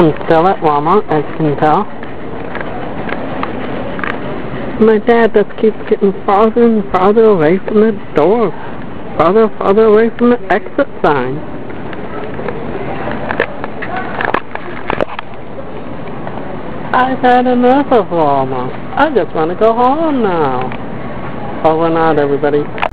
I'm still at Walmart, as you can tell. My dad just keeps getting farther and farther away from the door. Farther and farther away from the exit sign. I've had enough of Walmart. I just want to go home now. Oh, Over and out, everybody.